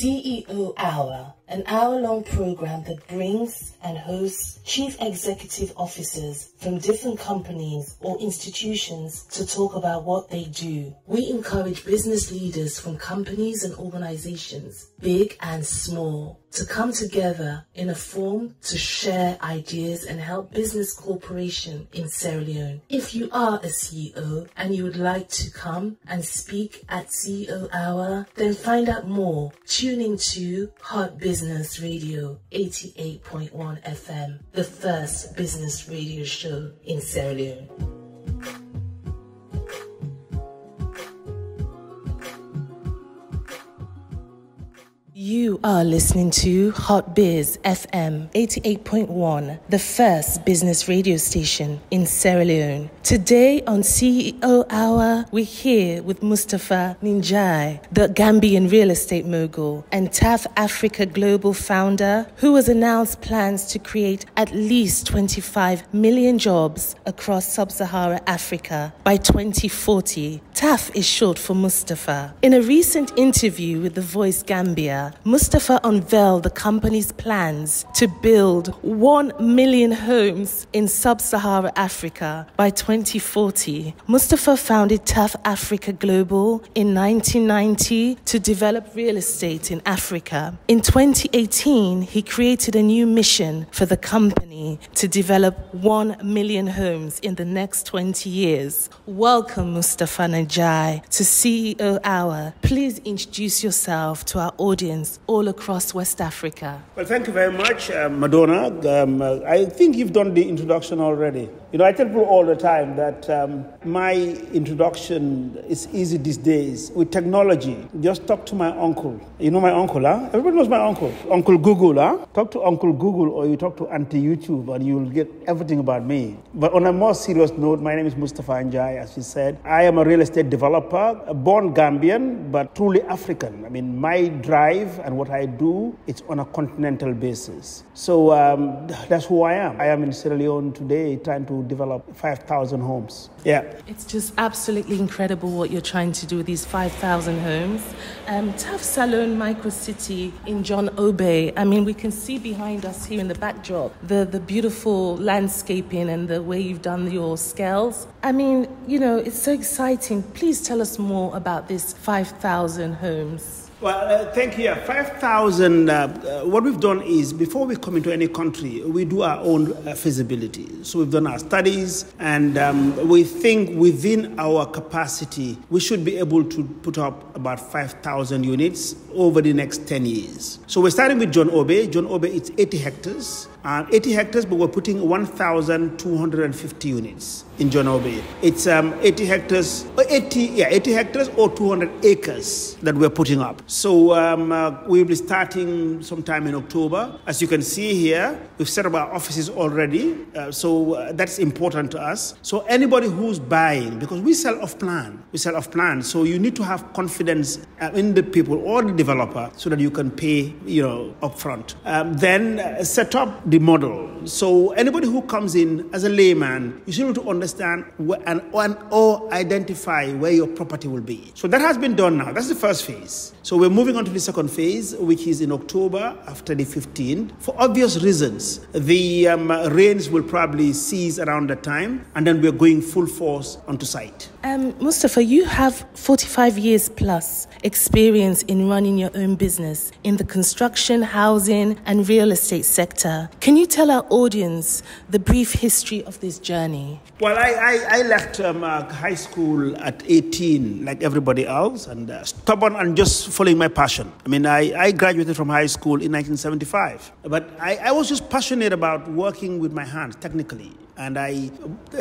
CEO Hour, an hour long program that brings and hosts chief executive officers from different companies or institutions to talk about what they do. We encourage business leaders from companies and organizations, big and small, to come together in a forum to share ideas and help business cooperation in Sierra Leone. If you are a CEO and you would like to come and speak at CEO Hour, then find out more. Tune into Hot Business Radio 88.1 FM, the first business radio show in Sierra Leone. Are listening to Hot Biz FM 88.1, the first business radio station in Sierra Leone. Today on CEO Hour, we're here with Mustapha Njie, the Gambian real estate mogul and TAF Africa Global founder, who has announced plans to create at least 25 million jobs across sub Saharan Africa by 2040. TAF is short for Mustapha. In a recent interview with The Voice Gambia, Mustapha unveiled the company's plans to build 1 million homes in sub Saharan Africa by 2040. Mustapha founded TAF Africa Global in 1990 to develop real estate in Africa. In 2018, he created a new mission for the company to develop 1 million homes in the next 20 years. Welcome, Mustapha Njie, to CEO Hour. Please introduce yourself to our audience all across West Africa. Well, thank you very much, uh, Madonna. Um, uh, I think you've done the introduction already. You know, I tell people all the time that um, my introduction is easy these days with technology. Just talk to my uncle. You know my uncle, huh? Everybody knows my uncle. Uncle Google, huh? Talk to Uncle Google or you talk to Auntie YouTube and you'll get everything about me. But on a more serious note, my name is Mustapha Njie, as you said. I am a real estate developer, a born Gambian, but truly African. I mean, my drive and what I do, it's on a continental basis. So um, that's who I am. I am in Sierra Leone today trying to develop 5,000 homes. Yeah. It's just absolutely incredible what you're trying to do with these 5,000 homes. Um, TAF Salone Micro City in John Obey, I mean, we can see behind us here in the backdrop the, the beautiful landscaping and the way you've done your scales. I mean, you know, it's so exciting. Please tell us more about this 5,000 homes. Well, uh, thank you. 5,000, uh, uh, what we've done is before we come into any country, we do our own uh, feasibility. So we've done our studies, and um, we think within our capacity, we should be able to put up about 5,000 units over the next 10 years. So we're starting with John Obey. John Obey, it's 80 hectares. Uh, 80 hectares, but we're putting 1,250 units in John Obey. It's um, 80 hectares, 80, yeah, 80 hectares or 200 acres that we're putting up. So um, uh, we'll be starting sometime in October. As you can see here, we've set up our offices already. Uh, so uh, that's important to us. So anybody who's buying, because we sell off plan, we sell off plan. So you need to have confidence uh, in the people or the developer so that you can pay, you know, upfront. Um, then uh, set up the model. So anybody who comes in as a layman, you should able to understand and, and or identify where your property will be. So that has been done now. That's the first phase. So we're moving on to the second phase, which is in October after the 15th. For obvious reasons, the um, rains will probably cease around that time, and then we're going full force onto site. Um, Mustapha, you have 45 years plus experience in running your own business in the construction, housing, and real estate sector. Can you tell our audience the brief history of this journey? Well, I, I, I left um, uh, high school at 18, like everybody else, and uh, stubborn and just following my passion. I mean, I, I graduated from high school in 1975, but I, I was just passionate about working with my hands technically and I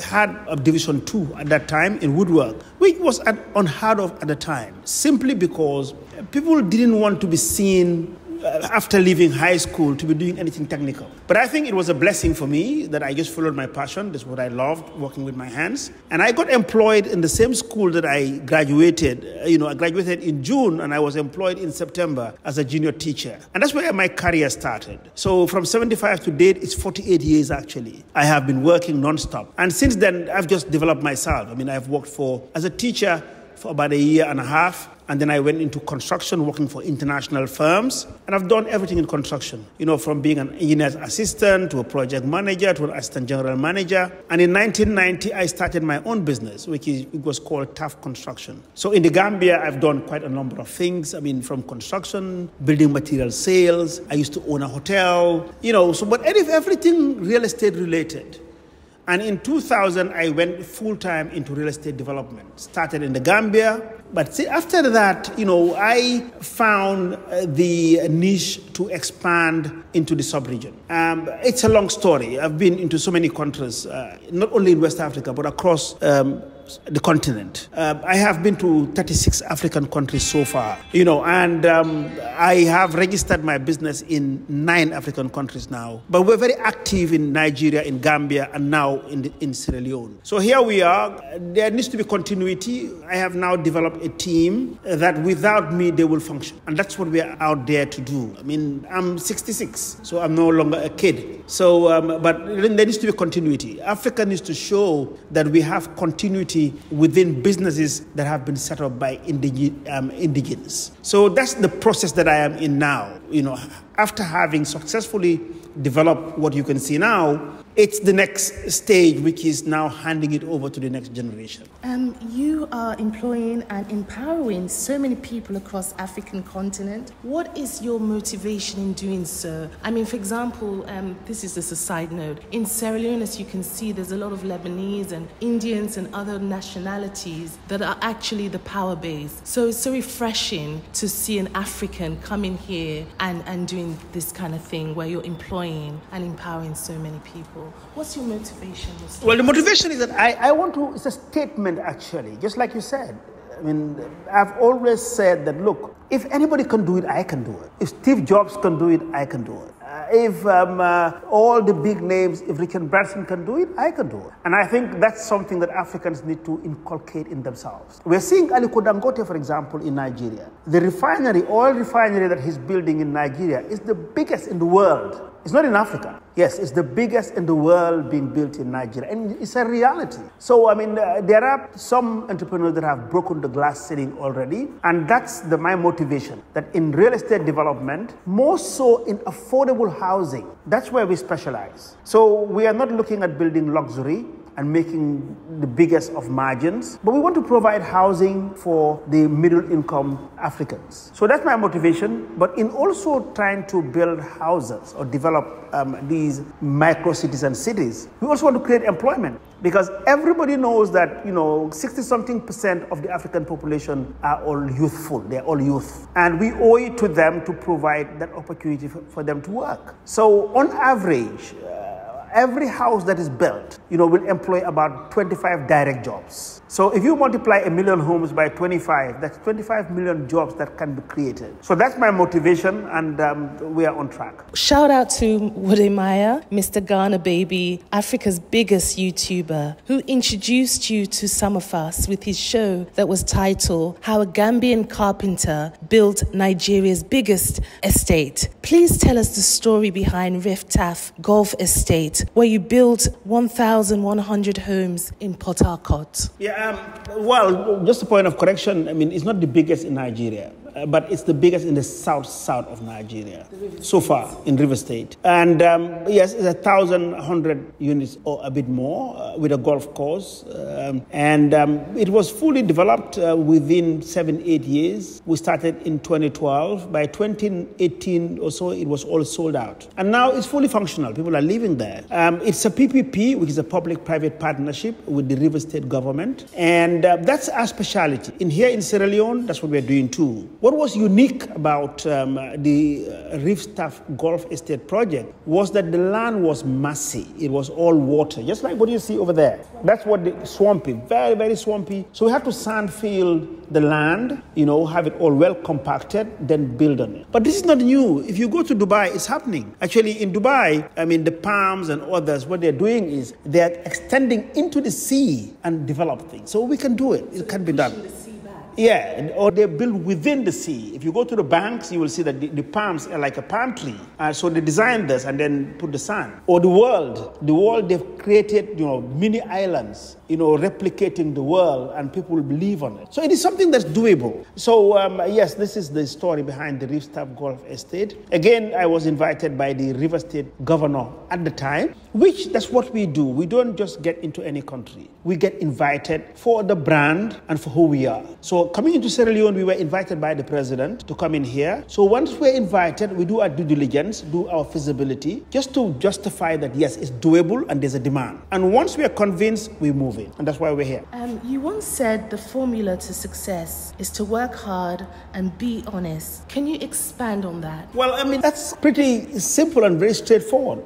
had a division two at that time in woodwork, which was unheard of at the time, simply because people didn't want to be seen after leaving high school to be doing anything technical. But I think it was a blessing for me that I just followed my passion. That's what I loved, working with my hands. And I got employed in the same school that I graduated. Uh, you know, I graduated in June and I was employed in September as a junior teacher. And that's where my career started. So from 75 to date, it's 48 years actually. I have been working nonstop. And since then, I've just developed myself. I mean, I've worked for, as a teacher, for about a year and a half And then I went into construction, working for international firms. And I've done everything in construction, you know, from being an engineer's assistant to a project manager to an assistant general manager. And in 1990, I started my own business, which is, it was called TAF Construction. So in the Gambia, I've done quite a number of things. I mean, from construction, building material sales. I used to own a hotel, you know, so, but everything real estate related. And in 2000, I went full time into real estate development. Started in the Gambia, but see, after that, you know, I found uh, the niche to expand into the sub-region. Um, it's a long story. I've been into so many countries, uh, not only in West Africa, but across um, the continent. Uh, I have been to 36 African countries so far, you know, and um, I have registered my business in nine African countries now. But we're very active in Nigeria, in Gambia, and now in, the, in Sierra Leone. So here we are. There needs to be continuity. I have now developed a team that without me, they will function. And that's what we are out there to do. I mean, I'm 66, so I'm no longer a kid. So, um, but there needs to be continuity. Africa needs to show that we have continuity within businesses that have been set up by indige- um, indigenous. So that's the process that I am in now. You know, after having successfully developed what you can see now, it's the next stage, which is now handing it over to the next generation. Um, you are employing and empowering so many people across African continent. What is your motivation in doing so? I mean, for example, um, this is just a side note. In Sierra Leone, as you can see, there's a lot of Lebanese and Indians and other nationalities that are actually the power base. So it's so refreshing to see an African coming here and, and doing this kind of thing where you're employing and empowering so many people. What's your motivation? Mr. Well, the motivation is that I, I want to, it's a statement actually, just like you said. I mean, I've always said that look, if anybody can do it, I can do it. If Steve Jobs can do it, I can do it. Uh, if um, uh, all the big names, if Richard Branson can do it, I can do it. And I think that's something that Africans need to inculcate in themselves. We're seeing Aliko Dangote, for example, in Nigeria. The refinery, oil refinery that he's building in Nigeria is the biggest in the world. It's not in Africa. Yes, it's the biggest in the world being built in Nigeria. And it's a reality. So, I mean, uh, there are some entrepreneurs that have broken the glass ceiling already. And that's the, my motivation that in real estate development, more so in affordable housing, that's where we specialize. So, we are not looking at building luxury and making the biggest of margins. But we want to provide housing for the middle income Africans. So that's my motivation. But in also trying to build houses or develop um, these micro cities and cities, we also want to create employment because everybody knows that you know 60 something percent of the african population are all youthful they're all youth and we owe it to them to provide that opportunity for, them to work so on average uh, every house that is built you know will employ about 25 direct jobs so if you multiply a million homes by 25, that's 25 million jobs that can be created. So that's my motivation, and um, we are on track. Shout out to Wode Maya, Mr. Ghana Baby, Africa's biggest YouTuber, who introduced you to some of us with his show that was titled How a Gambian Carpenter Built Nigeria's Biggest Estate. Please tell us the story behind Reef TAF Golf Estate, where you built 1,100 homes in Port Harcourt. Yeah, um, well, just a point of correction. I mean, it's not the biggest in Nigeria. Uh, but it's the biggest in the south south of Nigeria so far in River State. And um, yes, it's a thousand hundred units or a bit more uh, with a golf course. Um, and um, it was fully developed uh, within seven, eight years. We started in 2012. By 2018 or so, it was all sold out. And now it's fully functional. People are living there. Um, it's a PPP, which is a public private partnership with the River State government. And uh, that's our specialty. In here in Sierra Leone, that's what we're doing too. What was unique about um, the uh, Reef Golf Estate project was that the land was massy. It was all water, just like what you see over there. That's what the swampy, very, very swampy. So we had to sand fill the land, you know, have it all well compacted, then build on it. But this is not new. If you go to Dubai, it's happening. Actually, in Dubai, I mean, the palms and others, what they're doing is they're extending into the sea and develop things. So we can do it. It can be done. Yeah, or they build within the sea. If you go to the banks, you will see that the, the palms are like a palm tree. Uh, so they designed this and then put the sand. Or the world, the world they've created, you know, mini islands, you know, replicating the world, and people will believe on it. So it is something that's doable. So um, yes, this is the story behind the Reef Staff Golf Estate. Again, I was invited by the River State governor at the time, which that's what we do. We don't just get into any country. We get invited for the brand and for who we are. So coming into Sierra Leone, we were invited by the president to come in here. So once we're invited, we do our due diligence, do our feasibility, just to justify that yes, it's doable and there's a demand. And once we are convinced, we move in, and that's why we're here. Um, you once said the formula to success is to work hard and be honest. Can you expand on that? Well, I mean that's pretty simple and very straightforward.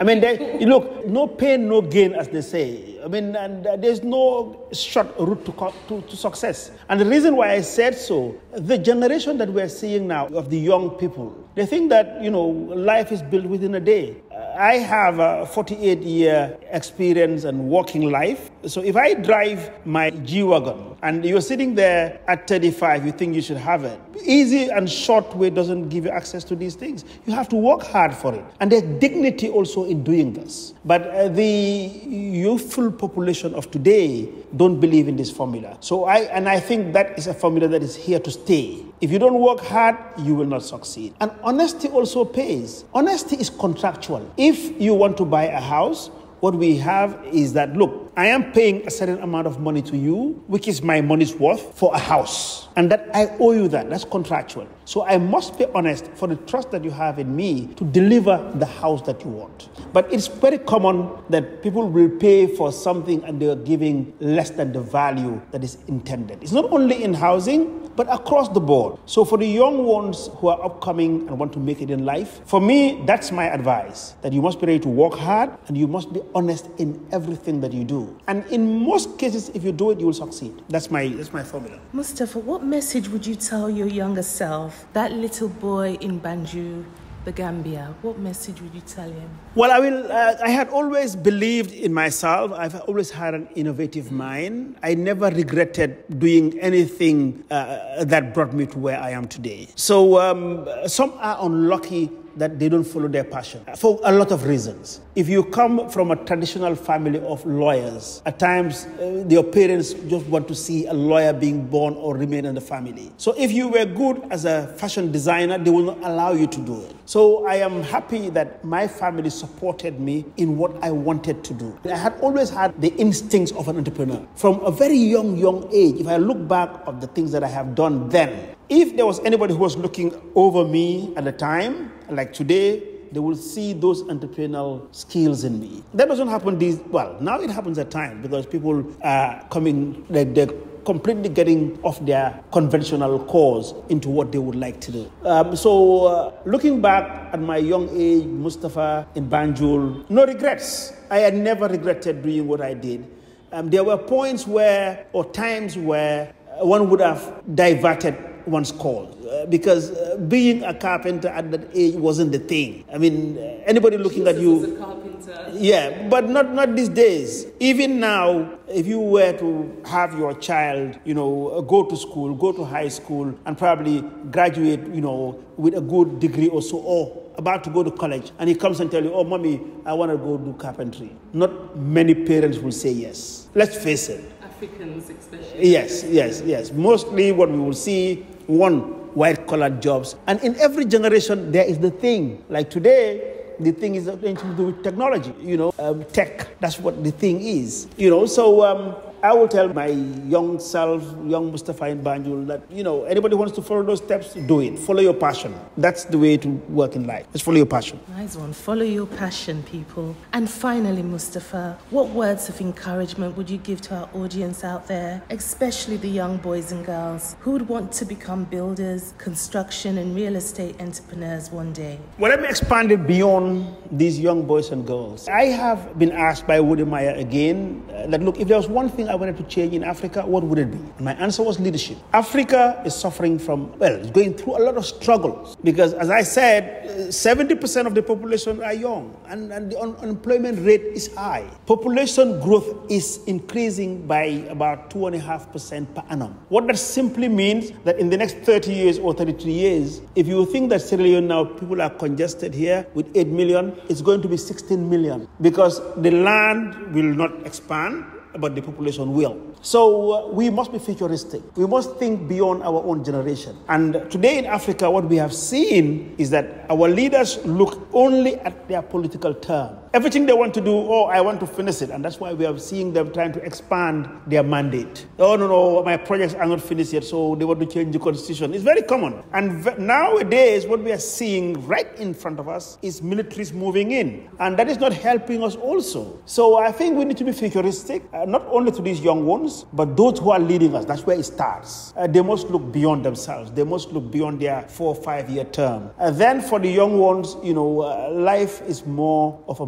I mean, look, no pain, no gain, as they say. I mean, and uh, there's no short route to, to, to, success. And the reason why I said so, the generation that we're seeing now of the young people, they think that, you know, life is built within a day. I have a 48 year experience and working life. So if I drive my G Wagon and you're sitting there at 35, you think you should have it. Easy and short way doesn't give you access to these things. You have to work hard for it. And there's dignity also in doing this. But uh, the youthful population of today don't believe in this formula. So I, and I think that is a formula that is here to stay. If you don't work hard, you will not succeed. And honesty also pays. Honesty is contractual. If you want to buy a house, what we have is that look, I am paying a certain amount of money to you, which is my money's worth for a house. And that I owe you that. That's contractual. So I must be honest for the trust that you have in me to deliver the house that you want. But it's very common that people will pay for something and they are giving less than the value that is intended. It's not only in housing, but across the board. So for the young ones who are upcoming and want to make it in life, for me, that's my advice that you must be ready to work hard and you must be honest in everything that you do. And in most cases, if you do it, you will succeed. That's my, that's my formula. Mustapha, what message would you tell your younger self, that little boy in Banjul? the Gambia, what message would you tell him? Well, I will. Uh, I had always believed in myself. I've always had an innovative mind. I never regretted doing anything uh, that brought me to where I am today. So um, some are unlucky that they don't follow their passion for a lot of reasons. If you come from a traditional family of lawyers, at times uh, your parents just want to see a lawyer being born or remain in the family. So if you were good as a fashion designer, they will not allow you to do it. So I am happy that my family supported me in what I wanted to do. I had always had the instincts of an entrepreneur. From a very young, young age, if I look back of the things that I have done then, if there was anybody who was looking over me at the time, like today, they will see those entrepreneurial skills in me. That doesn't happen these, well, now it happens at times because people are coming, like they're completely getting off their conventional course into what they would like to do. Um, so, uh, looking back at my young age, Mustapha in Banjul, no regrets. I had never regretted doing what I did. Um, there were points where, or times where, one would have diverted one's call uh, because uh, being a carpenter at that age wasn't the thing. I mean, uh, anybody looking Jesus at you. Yeah, but not, not these days. Even now, if you were to have your child, you know, go to school, go to high school, and probably graduate, you know, with a good degree or so, or about to go to college, and he comes and tell you, oh, mommy, I want to go do carpentry. Not many parents will say yes. Let's face it. Africans, especially. Yes, yes, yes. Mostly what we will see one white collar jobs. And in every generation, there is the thing. Like today, the thing is to do with technology, you know, um, tech. That's what the thing is, you know. So um, I will tell my young self, young Mustapha in Banjul, that, you know, anybody wants to follow those steps, do it. Follow your passion. That's the way to work in life. Just follow your passion. Nice one. Follow your passion, people. And finally, Mustapha, what words of encouragement would you give to our audience out there, especially the young boys and girls who would want to become builders, construction, and real estate entrepreneurs one day? Well, let me expand it beyond these young boys and girls. I have been asked by Wode Maya again uh, that, look, if there was one thing I wanted to change in Africa, what would it be? My answer was leadership. Africa is suffering from, well, it's going through a lot of struggles because, as I said, 70% of the population are young and, and the un- unemployment rate is high. Population growth is increasing by about 2.5% per annum. What that simply means that in the next 30 years or 33 years, if you think that Sierra Leone now people are congested here with 8 million, it's going to be 16 million because the land will not expand, but the population will. So uh, we must be futuristic. We must think beyond our own generation. And today in Africa, what we have seen is that our leaders look only at their political term. Everything they want to do, oh, I want to finish it. And that's why we are seeing them trying to expand their mandate. Oh, no, no, my projects are not finished yet, so they want to change the constitution. It's very common. And nowadays, what we are seeing right in front of us is militaries moving in. And that is not helping us also. So I think we need to be futuristic, uh, not only to these young ones, but those who are leading us. That's where it starts. Uh, they must look beyond themselves. They must look beyond their four or five year term. And then for the young ones, you know, uh, life is more of a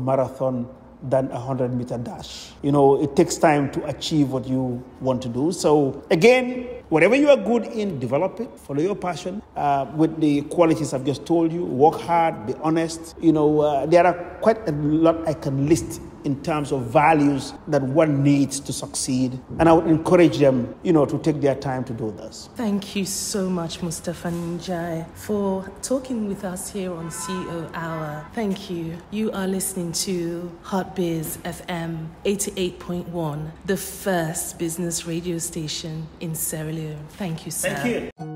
than a 100 meter dash. You know, it takes time to achieve what you want to do. So, again, whatever you are good in, develop it, follow your passion uh, with the qualities I've just told you. Work hard, be honest. You know, uh, there are quite a lot I can list in terms of values that one needs to succeed. And I would encourage them, you know, to take their time to do this. Thank you so much, Mustapha Njie, for talking with us here on CEO Hour. Thank you. You are listening to Hot Biz FM 88.1, the first business radio station in Sierra Leone. Thank you, sir. Thank you.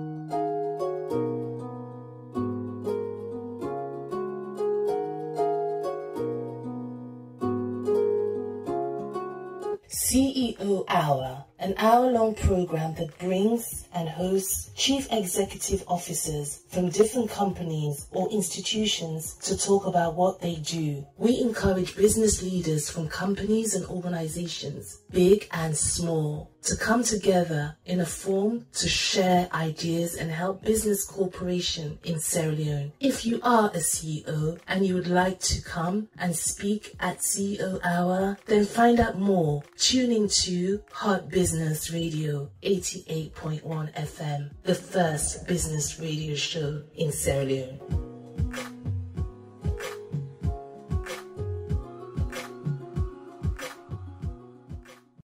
Long program that brings and hosts chief executive officers from different companies or institutions to talk about what they do. We encourage business leaders from companies and organizations, big and small, to come together in a forum to share ideas and help business cooperation in Sierra Leone. If you are a CEO and you would like to come and speak at CEO Hour, then find out more. Tune into Hot Business Radio 88.1 FM, the first business radio show in Sierra Leone.